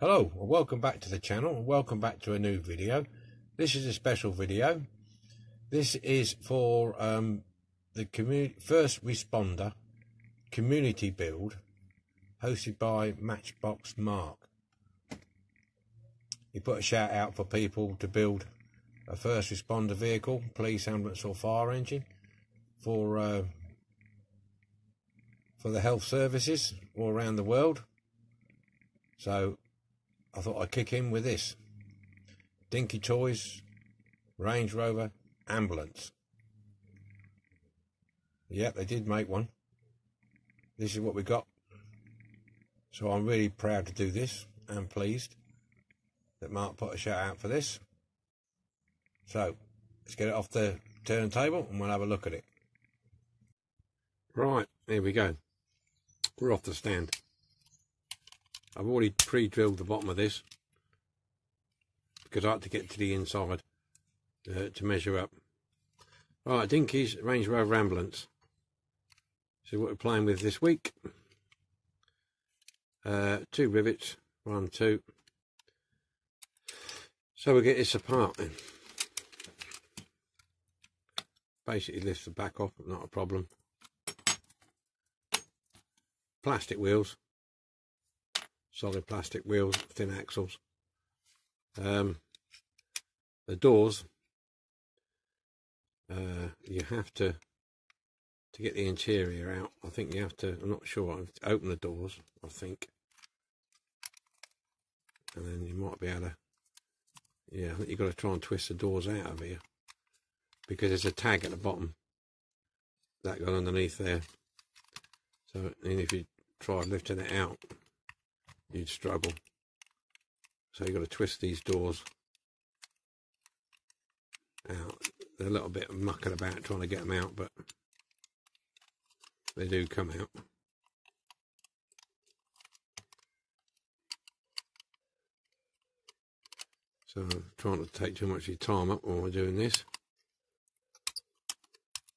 Hello and welcome back to the channel and welcome back to a new video. This is a special video. This is for um, the first responder community build hosted by Matchbox Mark. He put a shout out for people to build a first responder vehicle, police, ambulance or fire engine for uh, for the health services all around the world. So I thought I'd kick in with this. Dinky Toys Range Rover Ambulance. Yep, they did make one. This is what we got. So I'm really proud to do this and pleased that Mark put a shout out for this. So let's get it off the turntable and we'll have a look at it. Right, here we go. We're off the stand. I've already pre-drilled the bottom of this because I had to get to the inside uh, to measure up. Right, Dinky's Range Rover Ambulance. So what we're playing with this week. Uh, two rivets, one, two. So we get this apart then. Basically lifts the back off, not a problem. Plastic wheels solid plastic wheels, thin axles. Um, the doors, uh, you have to, to get the interior out, I think you have to, I'm not sure, open the doors, I think. And then you might be able to, yeah, I think you've got to try and twist the doors out of here. Because there's a tag at the bottom. That got underneath there. So, and if you try lifting it out, you'd struggle. So you've got to twist these doors out. They're a little bit mucking about trying to get them out, but they do come out. So I'm trying to take too much of your time up while we're doing this.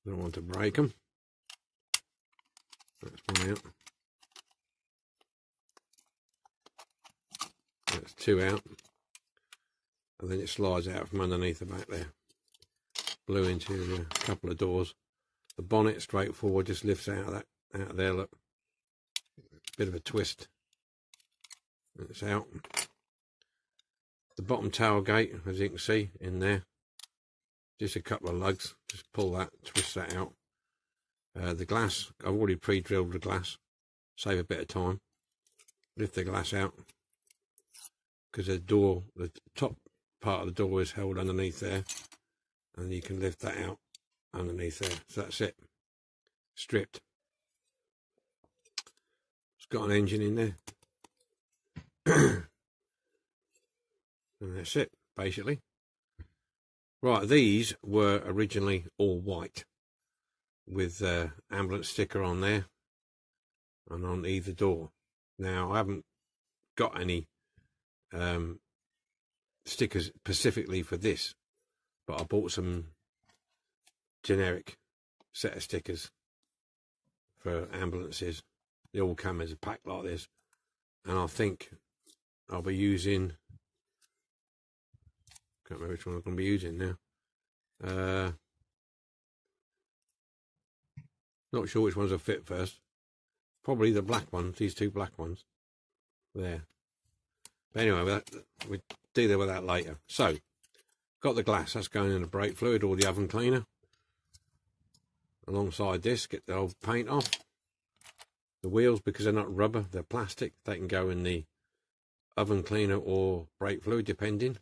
Don't want to break them. That's one out. Two out. And then it slides out from underneath the back there. Blue interior, a couple of doors. The bonnet straightforward just lifts out of that out of there, look. Bit of a twist. And It's out. The bottom tailgate, as you can see, in there. Just a couple of lugs. Just pull that, twist that out. Uh, the glass, I've already pre-drilled the glass. Save a bit of time. Lift the glass out because the door, the top part of the door is held underneath there, and you can lift that out underneath there. So that's it, stripped. It's got an engine in there, and that's it, basically. Right, these were originally all white with the ambulance sticker on there and on either door. Now, I haven't got any um, stickers specifically for this, but I bought some generic set of stickers for ambulances. They all come as a pack like this, and I think I'll be using. Can't remember which one I'm going to be using now. Uh, not sure which ones will fit first. Probably the black ones, these two black ones. There. But anyway, we deal with that later. So, got the glass. That's going in the brake fluid or the oven cleaner. Alongside this, get the old paint off. The wheels, because they're not rubber, they're plastic. They can go in the oven cleaner or brake fluid, depending.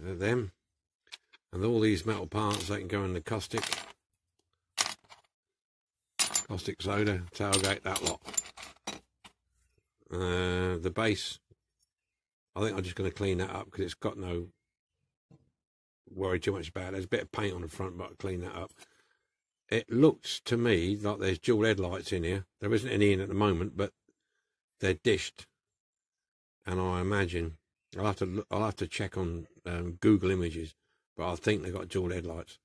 They're them. And all these metal parts, they can go in the caustic. Caustic soda, tailgate, that lot. Uh, the base, I think I'm just going to clean that up because it's got no worry too much about it. There's a bit of paint on the front, but I'll clean that up. It looks to me like there's dual headlights in here. There isn't any in at the moment, but they're dished, and I imagine I'll have to look, I'll have to check on um, Google Images, but I think they've got dual headlights.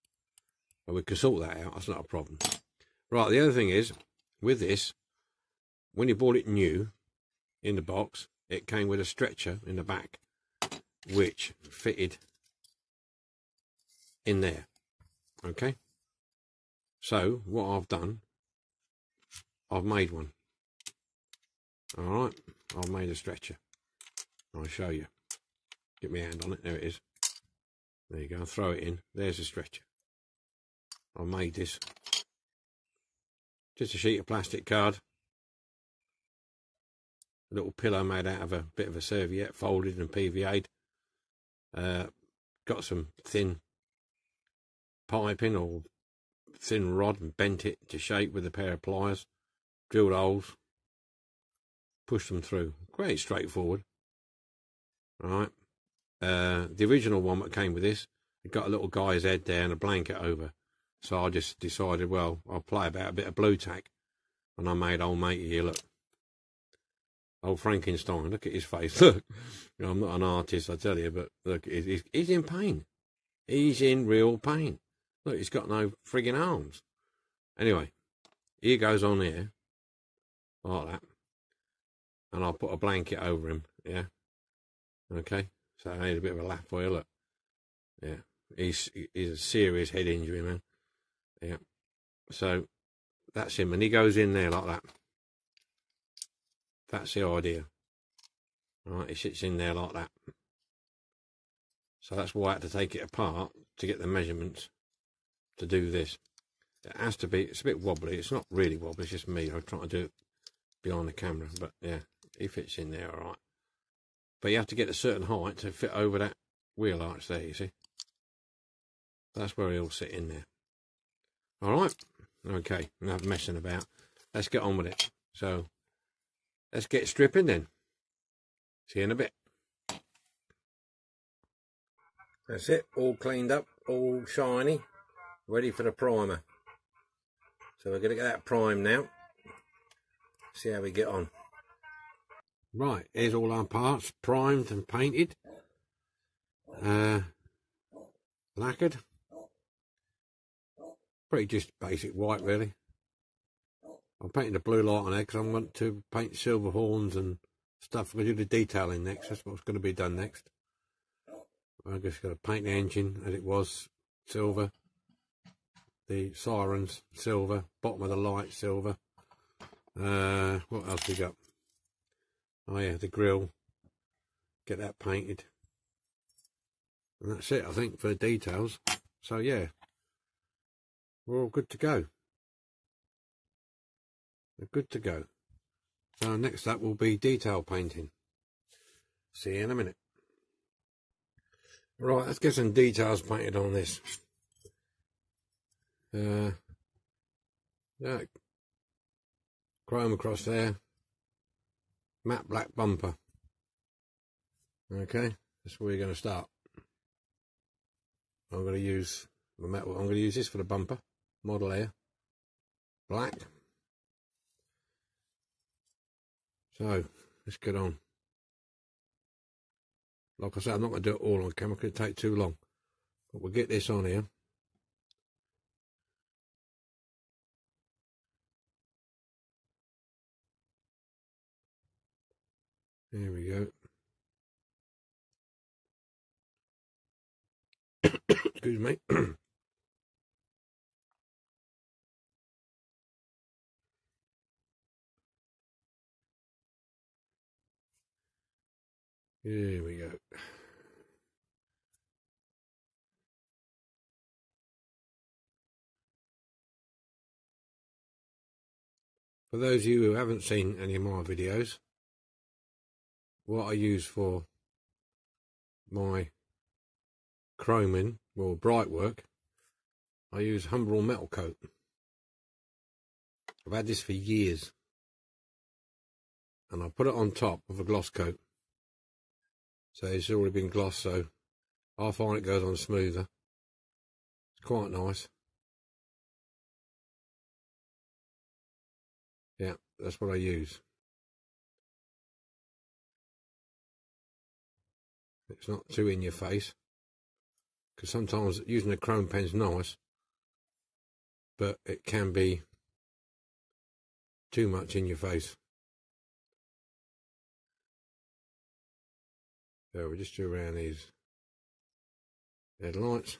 But we can sort that out. That's not a problem. Right. The other thing is with this, when you bought it new, in the box, it came with a stretcher in the back, which fitted in there. Okay. So what I've done, I've made one. All right, I've made a stretcher. I'll show you. Get my hand on it. There it is. There you go. Throw it in. There's a stretcher. I made this. Just a sheet of plastic card. A little pillow made out of a bit of a serviette, folded and PVA'd. Uh, got some thin piping or thin rod and bent it to shape with a pair of pliers. Drilled holes. Pushed them through. Quite straightforward. Right. Uh, the original one that came with this, it got a little guy's head there and a blanket over. So I just decided, well, I'll play about a bit of Blu Tack. And I made old mate here, look. Old Frankenstein, look at his face. Look, I'm not an artist, I tell you, but look, he's, he's in pain. He's in real pain. Look, he's got no frigging arms. Anyway, he goes on here, like that. And I'll put a blanket over him, yeah. Okay, so I need a bit of a laugh for you, look. Yeah, he's, he's a serious head injury, man. Yeah. So that's him, and he goes in there like that. That's the idea. Right, it sits in there like that. So that's why I had to take it apart to get the measurements to do this. It has to be, it's a bit wobbly. It's not really wobbly, it's just me. I'm trying to do it behind the camera, but yeah, he fits in there all right. But you have to get a certain height to fit over that wheel arch there, you see. That's where he'll sit in there. All right. Okay. Enough messing about. Let's get on with it. So, let's get stripping then. See you in a bit. That's it. All cleaned up. All shiny. Ready for the primer. So we're going to get that prime now. See how we get on. Right, here's all our parts primed and painted. Uh, lacquered pretty just basic white really. I'm painting the blue light on it because I want to paint silver horns and stuff. I'm going to do the detailing next. That's what's going to be done next. I'm just going to paint the engine as it was silver. The sirens silver. Bottom of the light silver. Uh, what else we got? Oh yeah, the grill. Get that painted. And that's it, I think, for details. So yeah, we're all good to go. We're good to go. So next up will be detail painting. See you in a minute. Right, let's get some details painted on this. Uh, that chrome across there. Matte black bumper. Okay, that's where we're going to start. I'm going to use the metal. I'm going to use this for the bumper model air black so let's get on. Like I said I'm not going to do it all on camera because it take too long. But we'll get this on here. There we go. Excuse me Here we go. For those of you who haven't seen any of my videos, what I use for my chroming, or bright work, I use Humbrol metal coat. I've had this for years. And I put it on top of a gloss coat. So it's already been glossed, so I find it goes on smoother. It's quite nice. Yeah, that's what I use. It's not too in your face. Because sometimes using a chrome pen's nice, but it can be too much in your face. So we just do around these headlights.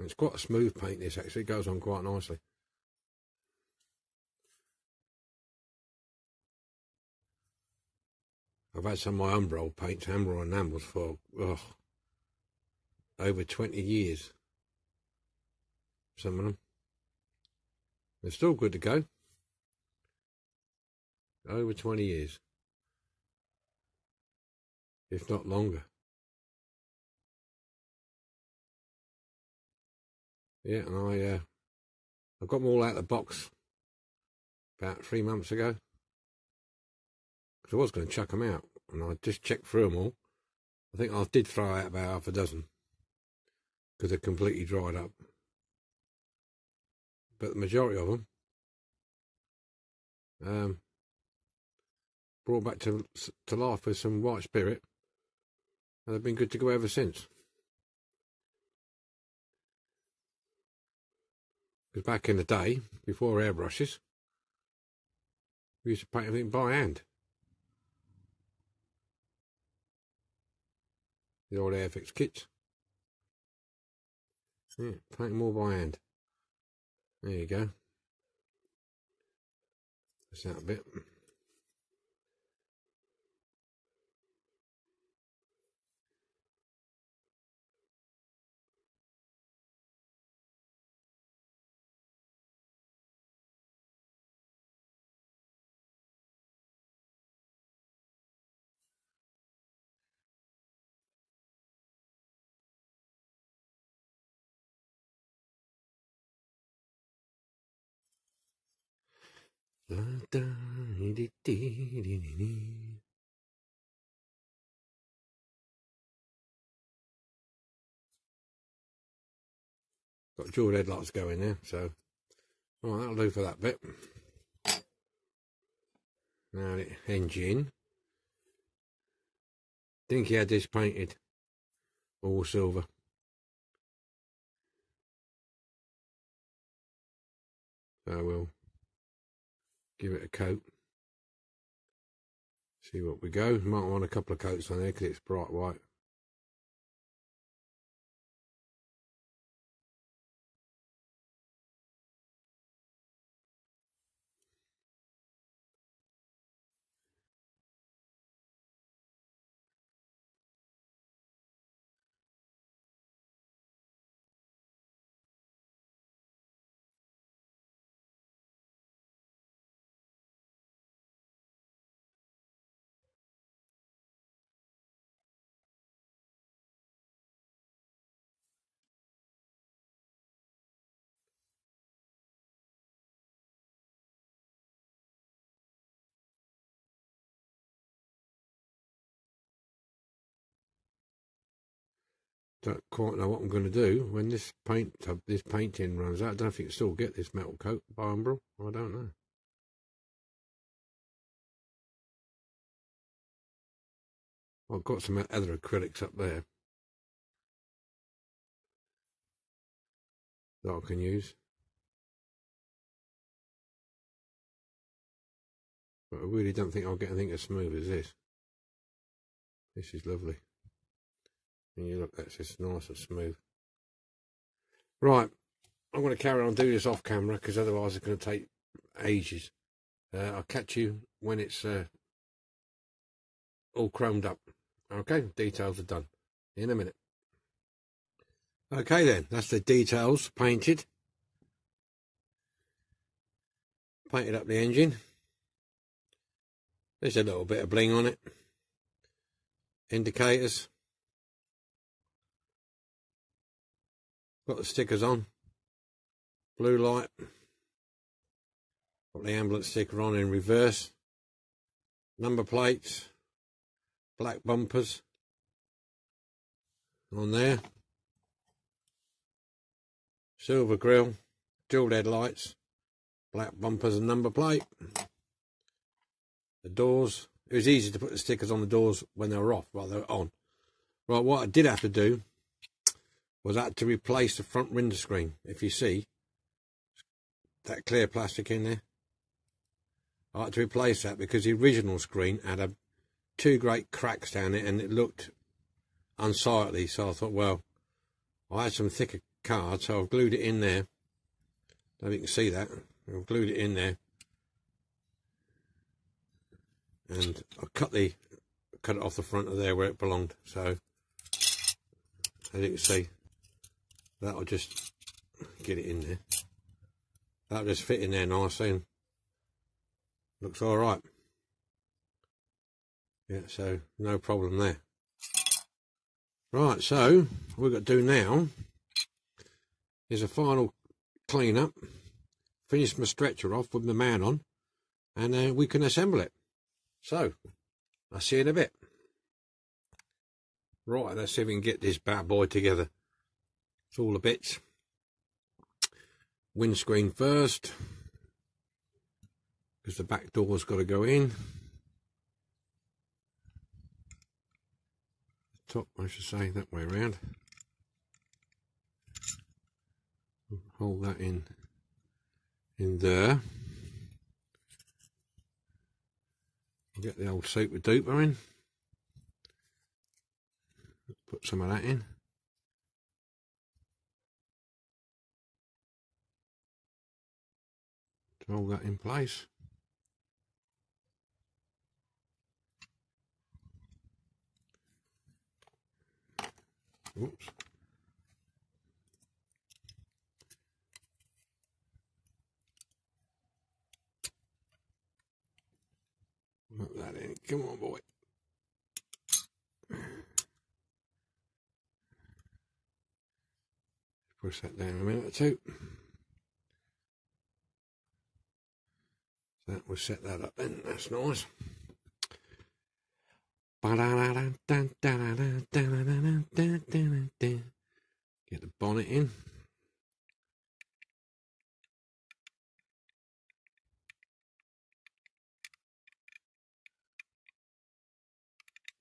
It's quite a smooth paint this actually, it goes on quite nicely. I've had some of my Humbrol paints, Humbrol enamels for over 20 years. Some of them. They're still good to go. Over 20 years. If not longer. Yeah, and I uh, I got them all out of the box about three months ago because I was going to chuck them out, and I just checked through them all. I think I did throw out about half a dozen because they're completely dried up. But the majority of them um, brought back to to life with some white spirit, and they've been good to go ever since. Because back in the day, before airbrushes, we used to paint everything by hand. The old Airfix kits. Yeah, paint them all by hand. There you go. That's that a bit. Got dual headlights going there, so well, that'll do for that bit. Now the engine. Think he had this painted all silver. So we'll give it a coat. See what we go. Might want a couple of coats on there because it's bright white. Don't quite know what I'm going to do when this paint uh, this painting runs out. I don't think you still get this metal coat by Humbrol. I don't know. I've got some other acrylics up there that I can use. But I really don't think I'll get anything as smooth as this. This is lovely. You look, that's just nice and smooth. Right, I'm going to carry on doing this off camera because otherwise it's going to take ages. Uh, I'll catch you when it's uh, all chromed up. Okay, details are done in a minute. Okay then, that's the details painted. Painted up the engine. There's a little bit of bling on it. Indicators. Got the stickers on. Blue light. Got the ambulance sticker on in reverse. Number plates. Black bumpers. On there. Silver grille. Dual headlights. Black bumpers and number plate. The doors. It was easy to put the stickers on the doors when they were off while they were on. Right, what I did have to do was had to replace the front window screen. If you see that clear plastic in there, I had to replace that because the original screen had a two great cracks down it and it looked unsightly. So I thought, well, I had some thicker card, so I've glued it in there. I don't know if you can see that. I've glued it in there. And I cut the cut it off the front of there where it belonged. So as you can see, that'll just get it in there. That'll just fit in there nicely and looks alright. Yeah, so no problem there. Right, so what we've got to do now is a final clean up, finish my stretcher off with my man on, and uh, we can assemble it. So, I'll see you in a bit. Right, let's see if we can get this bad boy together. It's all the bits. Windscreen first, because the back door's got to go in. top, I should say, that way around. Hold that in in there. Get the old super duper in. Put some of that in. Hold that in place. Oops. Put that in. Come on, boy. Push that down a minute or two. That will set that up then. That's nice. Get the bonnet in.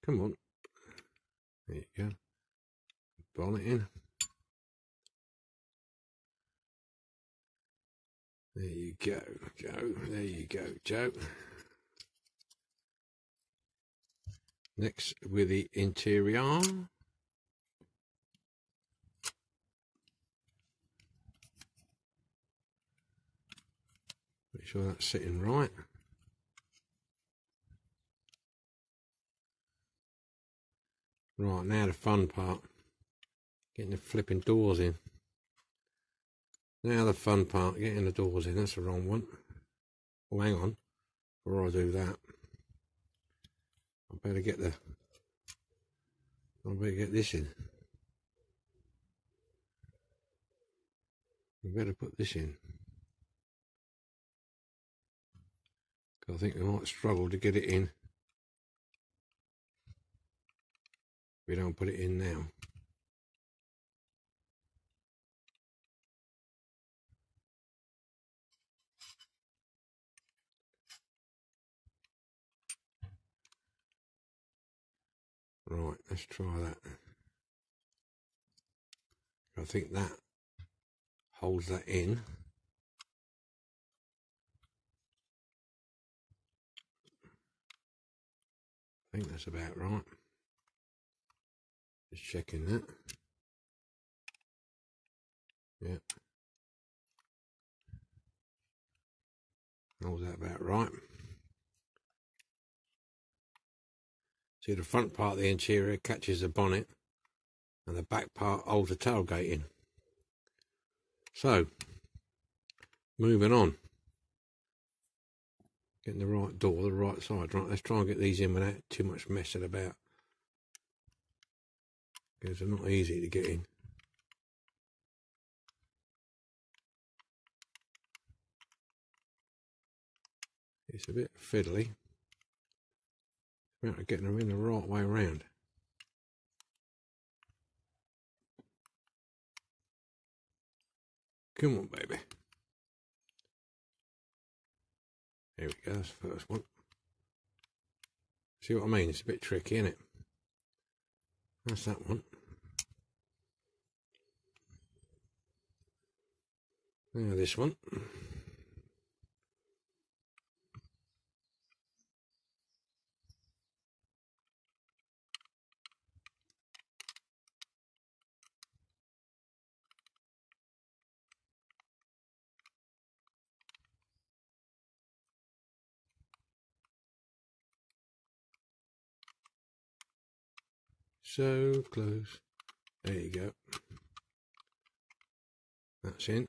Come on. There you go. Bonnet in. There you go, Joe. There you go, Joe. Next with the interior. Make sure that's sitting right. Right, now the fun part. Getting the flipping doors in. Now the fun part, getting the doors in. That's the wrong one. Oh, hang on. Before I do that. I better get the I better get this in. I better put this in. I think we might struggle to get it in. We don't put it in now. Right, let's try that. I think that holds that in. I think that's about right. Just checking that. Yeah. Holds that about right. See the front part of the interior catches the bonnet and the back part holds the tailgate in. So, moving on. Getting the right door, the right side. Right, let's try and get these in without too much messing about. Because they're not easy to get in. It's a bit fiddly about getting them in the right way around. Come on, baby. Here we go, that's the first one. See what I mean? It's a bit tricky, isn't it? That's that one. Now this one. So close. There you go. That's in.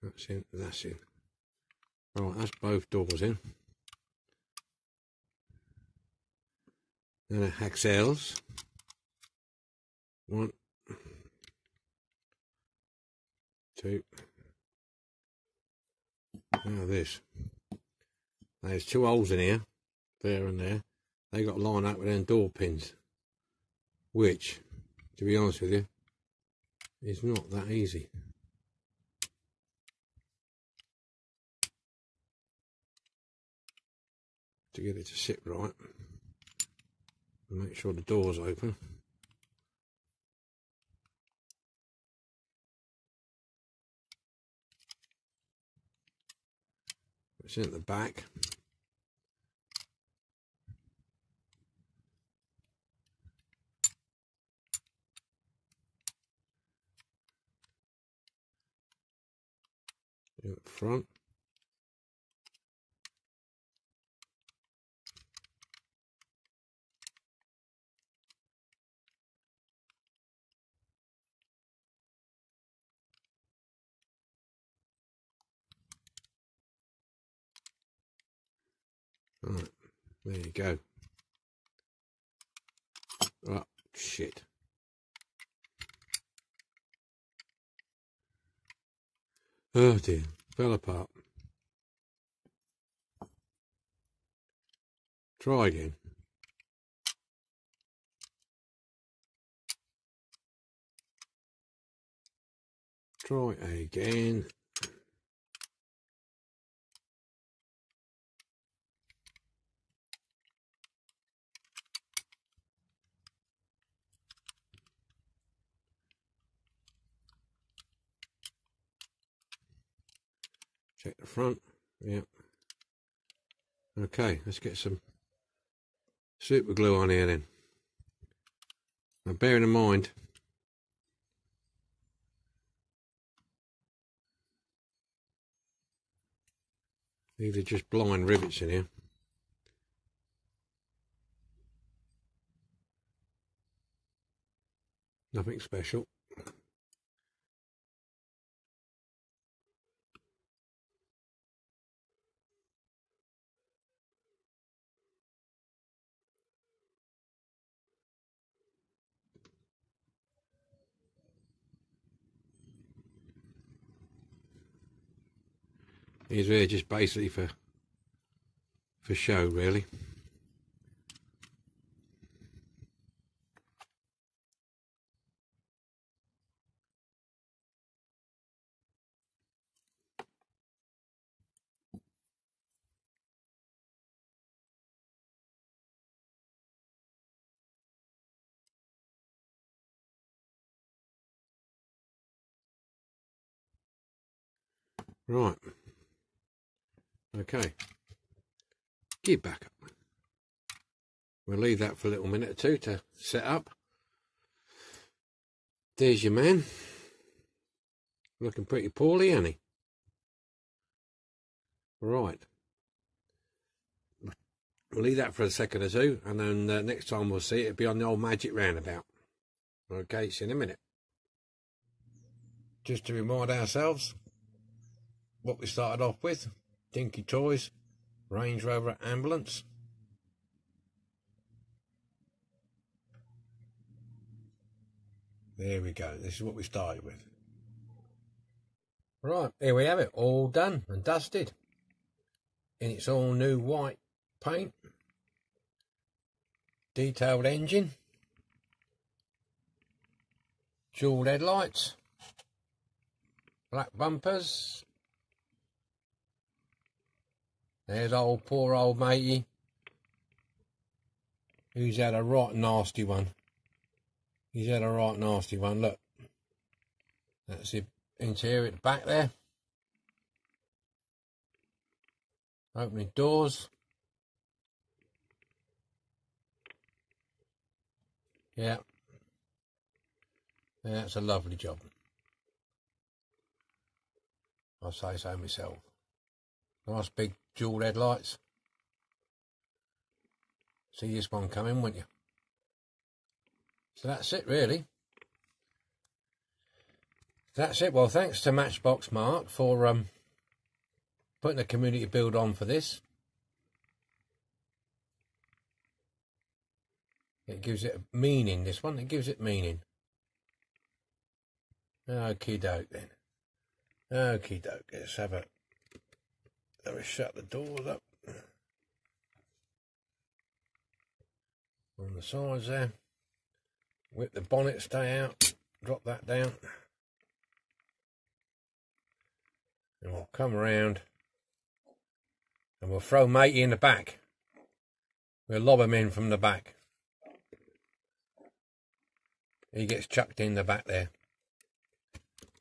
That's in. That's in. Right, that's both doors in. Then a Haxels. One, two. Now this. There's two holes in here there and there, they got lined up with them door pins, which, to be honest with you, is not that easy. To get it to sit right and make sure the door's open. It's in the back. In front. Right, there you go. Oh, shit. Oh dear fell apart. Try again. Try again. Front. Yeah. Okay, let's get some super glue on here then. Now bearing in mind these are just blind rivets in here. Nothing special. He's really just basically for for show really. Right. Okay. Get back up. We'll leave that for a little minute or two to set up. There's your man. Looking pretty poorly, ain't he? Right. We'll leave that for a second or two, and then uh, next time we'll see it, it'll be on the old magic roundabout. Okay, see in a minute. Just to remind ourselves what we started off with Dinky Toys, Range Rover Ambulance. There we go. This is what we started with. Right, here we have it, all done and dusted. In its all new white paint. Detailed engine. Dual headlights. Black bumpers. There's old poor old matey. Who's had a right nasty one. He's had a right nasty one, look. That's the interior at the back there. Opening doors. Yeah. Yeah, that's a lovely job. I say so myself. Nice big dual headlights. See this one coming, won't you? So that's it, really. That's it. Well, thanks to Matchbox Mark for um, putting a community build on for this. It gives it meaning, this one. It gives it meaning. Okie doke then. Okie doke. Let's have a, let me shut the doors up. On the sides there. Whip the bonnet stay out. Drop that down. And we'll come around and we'll throw Matey in the back. We'll lob him in from the back. He gets chucked in the back there.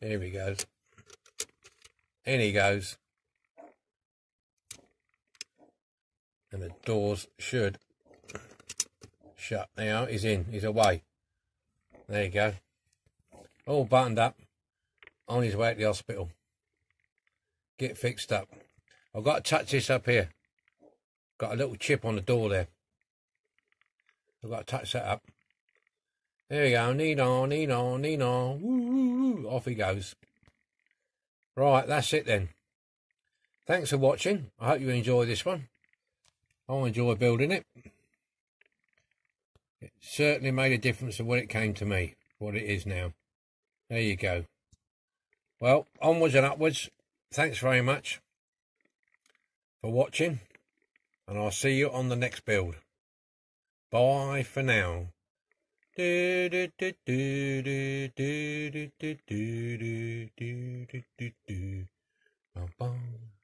Here he goes. In he goes. And the doors should shut. Now he's in. He's away. There you go. All buttoned up. On his way to the hospital. Get fixed up. I've got to touch this up here. Got a little chip on the door there. I've got to touch that up. There we go. Nino, Nino, Nino. Woo, woo, woo. Off he goes. Right, that's it then. Thanks for watching. I hope you enjoy this one. I enjoy building it. It certainly made a difference to what it came to me, what it is now. There you go. Well, onwards and upwards. Thanks very much for watching, and I'll see you on the next build. Bye for now. Do do do do do do do do do do do do do. Bum.